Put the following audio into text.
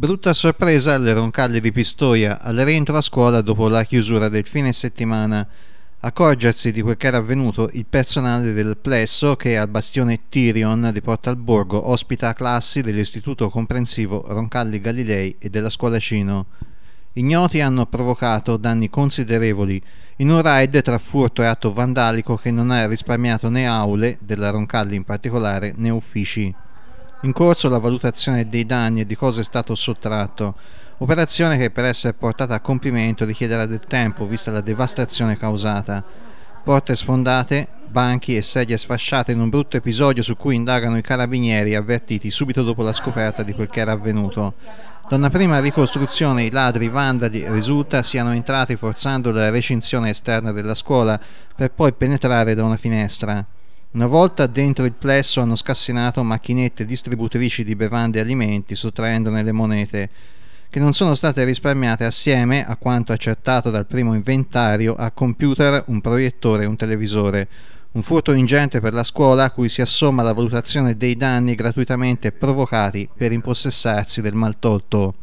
Brutta sorpresa alle Roncalli di Pistoia al rientro a scuola dopo la chiusura del fine settimana. Accorgersi di quel che era avvenuto il personale del plesso che al bastione Tyrion di Porta al Borgo ospita classi dell'istituto comprensivo Roncalli Galilei e della scuola Cino. Ignoti hanno provocato danni considerevoli in un raid tra furto e atto vandalico che non ha risparmiato né aule, della Roncalli in particolare, né uffici. In corso la valutazione dei danni e di cosa è stato sottratto, operazione che per essere portata a compimento richiederà del tempo vista la devastazione causata. Porte sfondate, banchi e sedie sfasciate in un brutto episodio su cui indagano i carabinieri avvertiti subito dopo la scoperta di quel che era avvenuto. Da una prima ricostruzione i ladri vandali risulta siano entrati forzando la recinzione esterna della scuola per poi penetrare da una finestra. Una volta dentro il plesso hanno scassinato macchinette distributrici di bevande e alimenti sottraendone le monete, che non sono state risparmiate assieme, a quanto accertato dal primo inventario, a computer, un proiettore e un televisore. Un furto ingente per la scuola a cui si assomma la valutazione dei danni gratuitamente provocati per impossessarsi del maltolto.